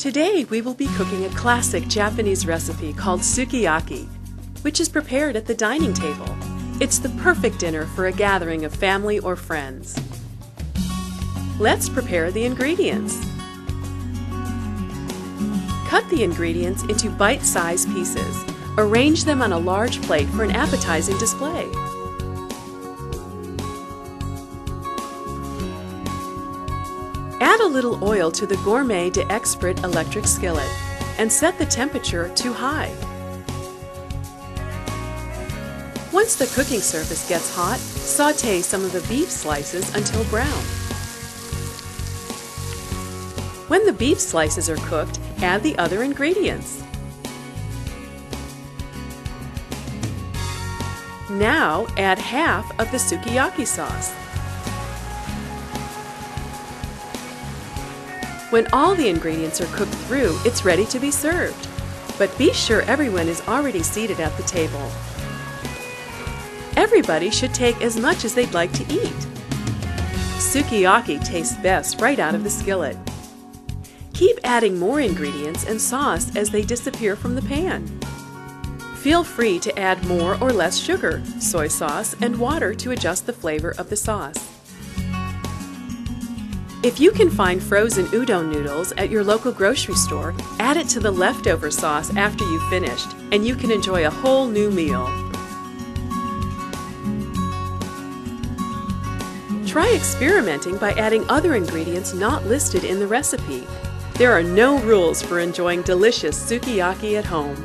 Today we will be cooking a classic Japanese recipe called sukiyaki, which is prepared at the dining table. It's the perfect dinner for a gathering of family or friends. Let's prepare the ingredients. Cut the ingredients into bite-sized pieces. Arrange them on a large plate for an appetizing display. Add a little oil to the Gourmet d'Expert electric skillet and set the temperature to high. Once the cooking surface gets hot, saute some of the beef slices until brown. When the beef slices are cooked, add the other ingredients. Now add half of the sukiyaki sauce. When all the ingredients are cooked through, it's ready to be served. But be sure everyone is already seated at the table. Everybody should take as much as they'd like to eat. Sukiyaki tastes best right out of the skillet. Keep adding more ingredients and sauce as they disappear from the pan. Feel free to add more or less sugar, soy sauce, and water to adjust the flavor of the sauce. If you can find frozen udon noodles at your local grocery store, add it to the leftover sauce after you've finished, and you can enjoy a whole new meal. Try experimenting by adding other ingredients not listed in the recipe. There are no rules for enjoying delicious sukiyaki at home.